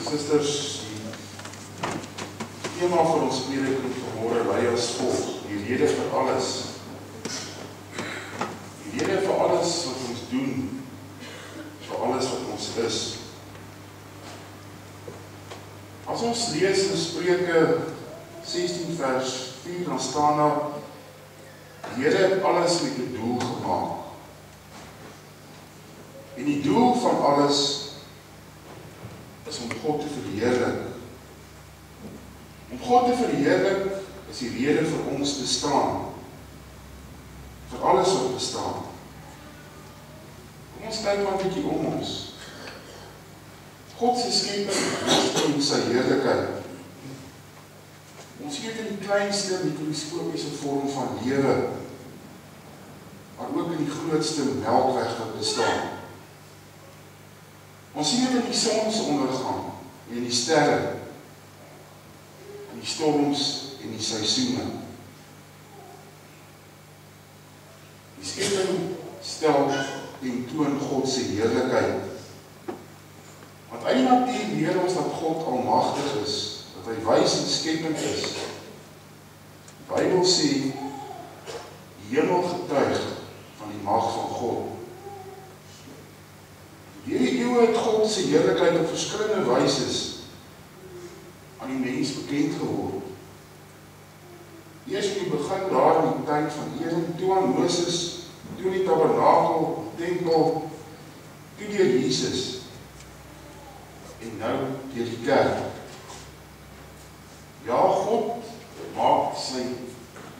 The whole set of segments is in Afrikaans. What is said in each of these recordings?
Susters, die tema vir ons prediking vanmôre lei as volg: Die rede vir alles. Die rede vir alles wat ons doen, vir alles wat ons is. As ons lees in Spreuke 16 vers 4 dan staan daar die Here het alles met 'n doel gemaak. En die doel van alles is om God te verheerlik. Om God te verheerlik is die rede vir ons bestaan. Vir alles wat bestaan. Kom ons kyk maar 'n bietjie om ons. God se skepping en sy heerlikheid. Ons sien dit in die kleinste mikroskopiese vorm van lewe, maar ook in die grootste melkweg wat bestaan. Ons sien dit in die sonsondergang en die sterre, die storms en die seisoene. Die skepping stel en toon God se heerlikheid. Want uit die natuur leer ons dat God almagtig is, dat hy wys en skepend is. Die Bybel sê die hemel getuig van die mag van God. Hierdie eeue het God se heerlikheid op verskillende wyse die mens bekend geword. Eers in die begin daar in die tyd van Eden, toe aan Moses, toe die tabernakel, tempel, toe deur Jesus en nou deur die kerk. Ja, God maak sy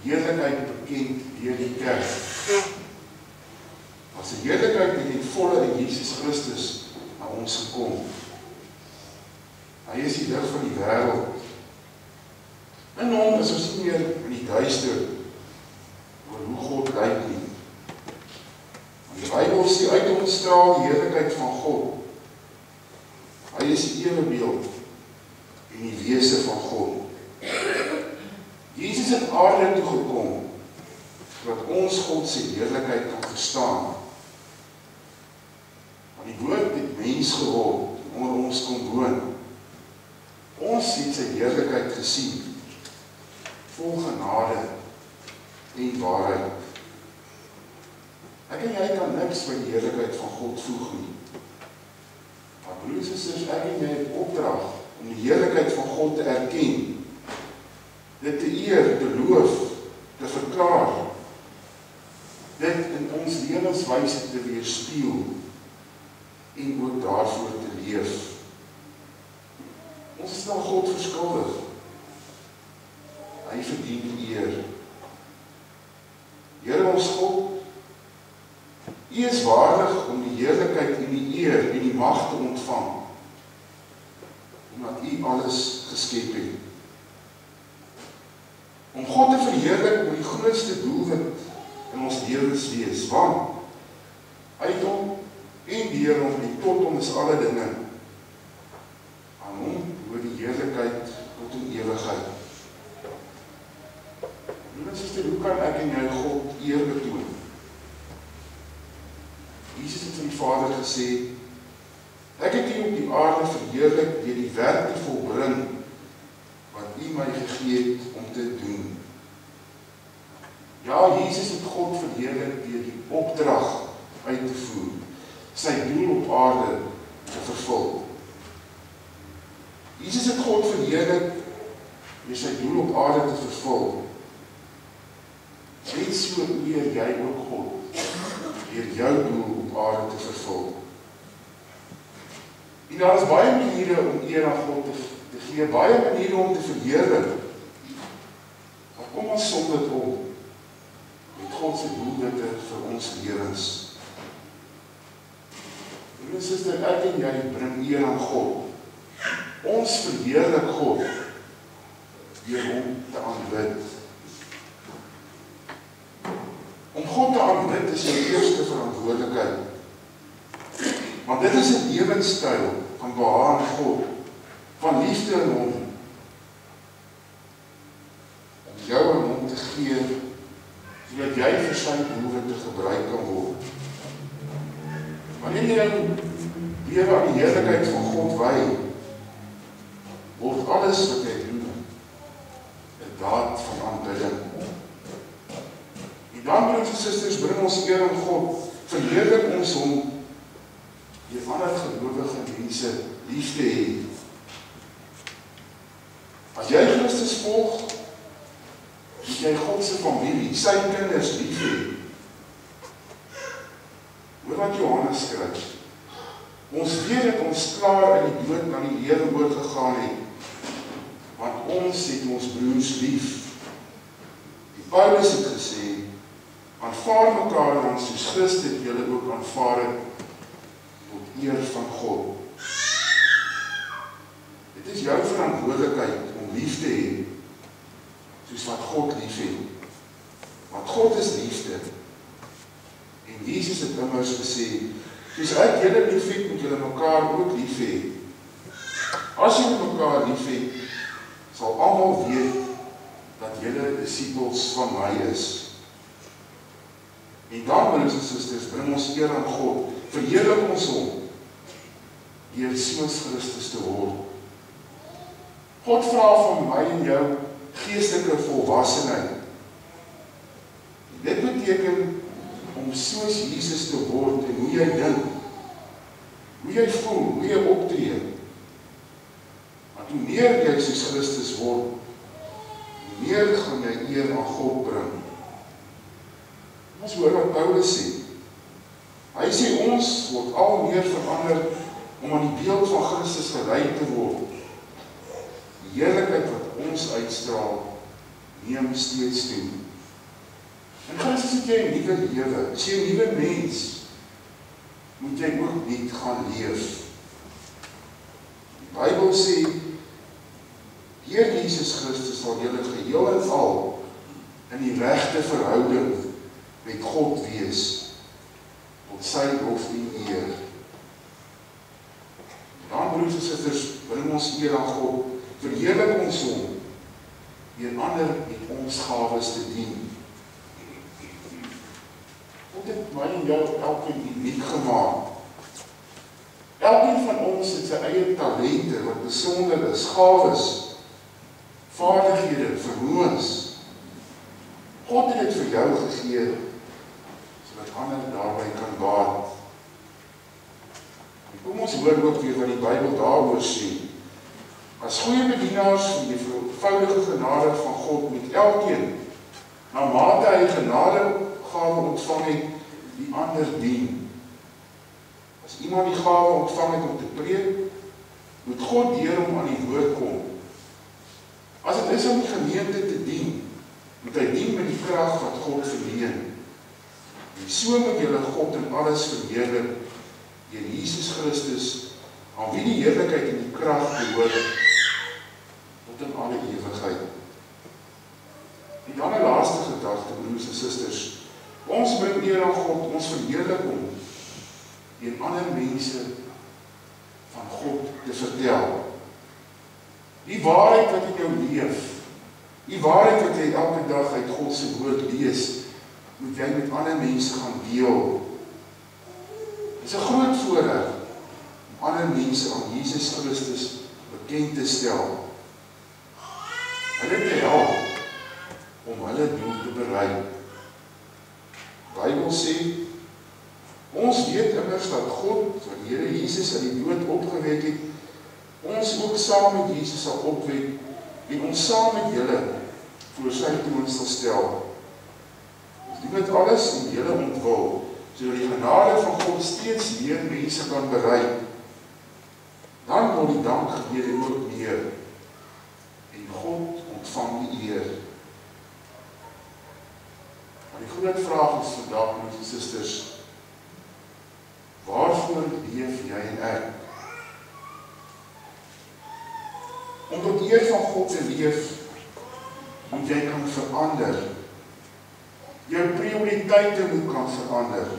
heerlikheid bekend deur die kerk. As die heerlikheid het in volle in Jesus Christus na ons gekom. Hy is die lig van die wêreld. In hom is ons nie meer in die duister oor hoe God lyk nie. Die Bybel sê uit hom straal die heerlikheid van God. Hy is die ewebeeld en die wese van God. Jesus het aarde toe gekom sodat ons God se heerlikheid kan verstaan. Want die woord het mens geword en onder ons kom woon. Ons het sy heerlikheid gesien. Vol genade en waarheid. Ek en jy kan niks by die heerlikheid van God voeg nie. Maar broers en susters, ek en jy het opdrag om die heerlikheid van God te erken. Dit te eer, te loof, te verklaar. Dit in ons lewenswyse te weerspieël en ook daarvoor te leef. Aan God verskuldig. Hy verdien die eer. Here ons God, U is waardig om die heerlikheid en die eer en die mag te ontvang. Omdat U alles geskep het. Om God te verheerlik moet die grootste doelwit in ons lewens wees, want uit hom en deur hom en tot hom is alle dinge. Aan hom behoort die heerlikheid tot in ewigheid. Is dit hoe kan ek en jy God eer betoon? Jesus het vir die Vader gesê: Ek het U op die aarde verheerlik deur die werk te volbring wat U my gegee het om te doen. Ja, Jesus het God verheerlik deur die opdrag uit te voer, sy doel op aarde te vervul. Jesus het God verheerlik deur sy doel op aarde te vervul. Net so eer jy ook God deur jou doel op aarde te vervul. En daar is baie maniere om eer aan God te, te gee, baie maniere om te verheerlik. Maar kom ons som dit op met God se doelwitte vir ons lewens. Broers en susters, ek en jy bring eer aan God. Ons verheerlik God deur hom te aanbid. Om God te aanbid is jou eerste verantwoordelikheid. Want dit is 'n lewenstyl van behaag aan God, van liefde aan hom. Om jou aan hom te gee sodat jy vir sy doelwitte gebruik kan word. Wanneer jy lewe aan die heerlikheid van God wy, word alles wat jy doen 'n daad van aanbidding. En dan broers en susters, bring ons eer aan God, verheerlik ons hom gelowige mense lief te hê. As jy Christus volg, moet jy God se familie, sy kinders lief hê. Hoor wat Johannes skryf. Ons weet dat ons klaar in die dood na die lewe oorgegaan het. Want ons het ons broers lief. Die Paulus het gesê, aanvaar mekaar dan soos Christus julle ook aanvaar het tot eer van God. Dit is jou verantwoordelikheid om lief te hê soos wat God liefhet. Want God is liefde. En Jesus het immers gesê, Soos ek julle liefhet, moet julle mekaar ook lief hê. As julle mekaar lief het, sal almal weet dat julle disippels van my is. En dan, broers en susters, bring ons eer aan God, verheerlik ons hom deur Jesus Christus te word. God vra van my en jou geestelike volwassenheid. Dit beteken om soos Jesus te word en hoe jy dink. Hoe jy voel, hoe jy optree. Want hoe meer jy soos Christus word, hoe meer gaan jy eer aan God bring. Ons hoor wat Paulus sê. Hy sê ons word al meer verander om aan die beeld van Christus gelyk te word. Die heerlikheid wat ons uitstraal, neem steeds toe. En Christus het jy 'n nuwe lewe, as jy 'n nuwe mens, moet jy ook net gaan leef. Die Bybel sê Deur Jesus Christus sal jy geheel en al in die regte verhouding met God wees tot sy lof en eer. Dan broers en susters, bring ons eer aan God, verheerlik ons hom deur ander met ons gawes te dien. God het my en jou elkeen uniek gemaak. Elkeen van ons het sy eie talente wat besonder is, gawes, vaardighede, vermoëns. God het dit vir jou gegee sodat ander daarby kan baat. Kom ons hoor ook weer wat die Bybel daaroor sê. As goeie bedienaars van die eenvoudige genade van God met elkeen na mate hy genade gawe ontvang het, die ander dien. As iemand die gawe ontvang het om te preek, moet God deur hom aan die woord kom. As dit is om die gemeente te dien, moet hy dien met die krag wat God verleen. En so moet julle God in alles verheerlik deur Jesus Christus, aan wie die heerlikheid en die krag behoort tot in alle ewigheid. En dan 'n laaste gedagte, broers en susters. Ons bring eer aan God, ons verheerlik hom en ander mense van God te vertel. Die waarheid wat in jou leef, die waarheid wat jy elke dag uit God se woord lees, moet jy met ander mense gaan deel. Dit is 'n groot voorreg om ander mense aan Jesus Christus bekend te stel. Hulle help om hulle doel te bereik. Bybel sê ons weet immers dat God, wat die Here Jesus uit die dood opgewek het, ons ook saam met Jesus sal opwek en ons saam met julle voor sy troon sal stel. Ons doen dit alles in julle ontwil, sodat die genade van God steeds meer mense kan bereik. Dan word die dankgebede ook meer en God ontvang die eer. Die groot vraag is vandag met die susters, waarvoor leef jy en ek? Om tot eer van God te leef, moet jy kan verander. Jou prioriteite moet kan verander.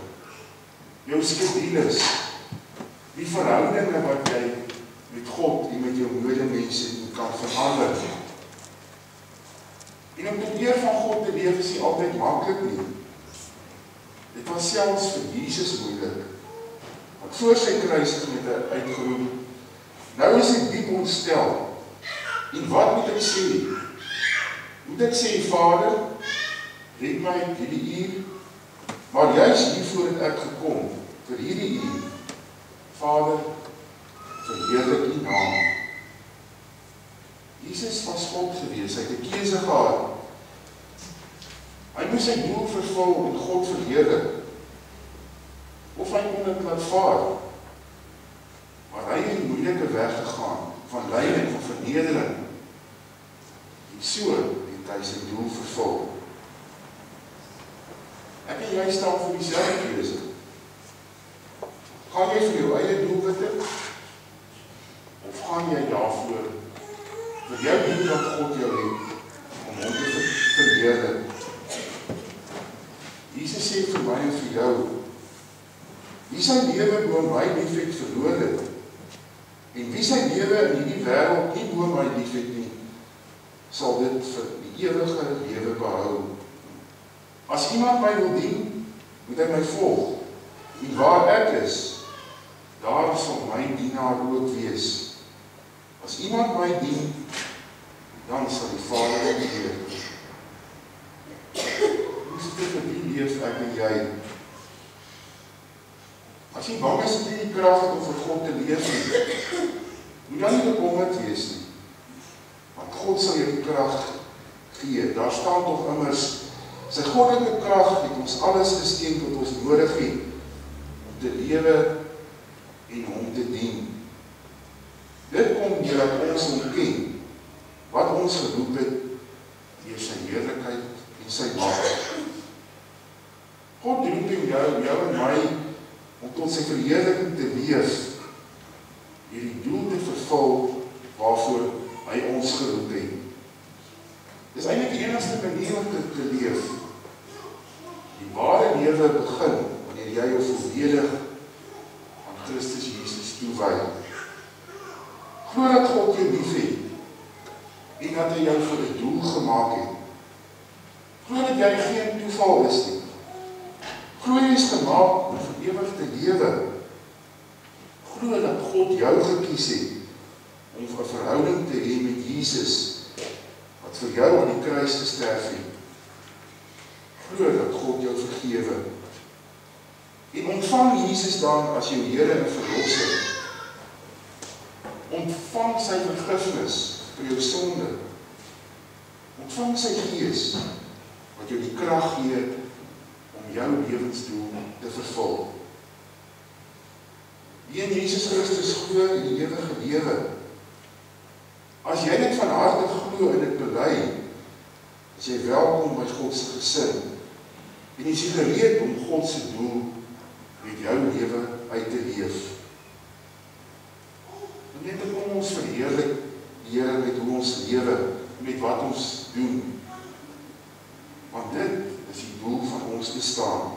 Jou skedules, die verhoudinge wat jy met God en met jou medemense moet kan verander. En om tot eer van God te leef is nie altyd maklik nie. Dit was selfs vir Jesus moeilik. Want voor sy kruisiging het hy uitgeroep: "Nou is ek diep ontstel. En wat moet ek sê? Moet ek sê Vader, red my hierdie uur? Maar juis hiervoor het ek gekom vir hierdie uur. Vader, verheerlik U naam. Jesus was God gewees, hy het 'n keuse gehad. Hy moes sy doel vervul en God verheerlik. Of hy kon dit laat vaar. Maar hy het die moeilike weg gegaan van lyding en vernedering. En so het hy sy doel vervul. Ek en jy staan voor dieselfde keuse. Gaan jy vir jou eie doelwitte of gaan jy daarvoor vir jou doel wat God jou het om hom te verheerlik? Jesus sê vir my en vir jou wie sy lewe bo my liefhet verloor het en wie sy lewe in hierdie wêreld nie bo my liefhet nie sal dit vir die ewige lewe behou. As iemand my wil dien, moet hy my volg. En waar ek is, daar sal my dienaar ook wees. As iemand my dien, dan sal die Vader hom eer. Hoe sit dit die leef ek en jy? As jy bang is om nie krag het om vir God te leef nie, moet dan nie bekommerd wees nie. Want God sal jou die krag gee. Daar staan tog immers sy goddelike krag het ons alles geskenk wat ons nodig het om te lewe en hom te dien. Dit kom deurdat ons hom ken. Wat ons geroep het deur sy heerlikheid en sy mag. God roep jou, jou en my om tot sy verheerliking te leef. Hierdie doel te vervul waarvoor hy ons geroep het. Dis eintlik die enigste manier om te, te leef. Die ware lewe begin wanneer jy jou volledig aan Christus Jesus toewy. Glo dat God jou liefhet en dat hy jou vir 'n doel gemaak het. Glo dat jy geen toeval is nie. Glo jy is gemaak om vir ewig te lewe. Glo dat God jou gekies het om 'n verhouding te hê met Jesus wat vir jou aan die kruis gesterf het. Glo dat God jou vergewe. En ontvang Jesus dan as jou Here en Verlosser. Ontvang sy vergifnis vir jou sonde. Ontvang sy Gees wat jou die krag gee om jou lewensdoel te vervul. Wie in Jesus Christus glo in die ewige lewe. As jy dit van harte glo en dit bely, is jy welkom by God se gesin. En jy is gereed om God se doel met jou lewe uit te leef. Net om ons verheerlik Here met hoe ons lewe, met wat ons doen. Want dit is die doel van ons bestaan.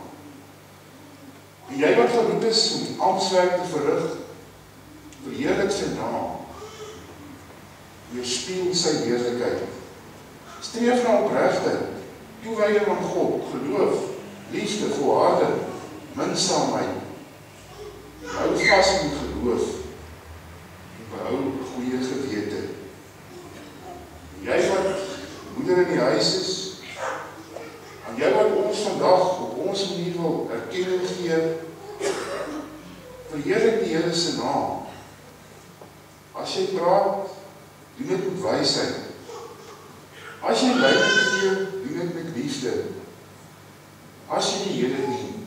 En jy wat geroep is om amptswerk te verrig, verheerlik sy naam. Weerspieël sy heerlikheid. Streef na opregte, toewyding aan God, geloof, liefde, volharding, minsaamheid. Hou vas in geloof en behou 'n goeie gewete. En jy wat moeder in die huis is, aan jou wat ons vandag op ons manier wil erkenning gee, verheerlik die Here se naam. As jy praat, doen dit met wysheid. As jy leiding gee, doen dit met liefde. As jy die Here dien,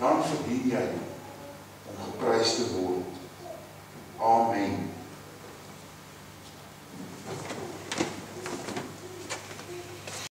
dan verdien jy om geprys te word. Amen.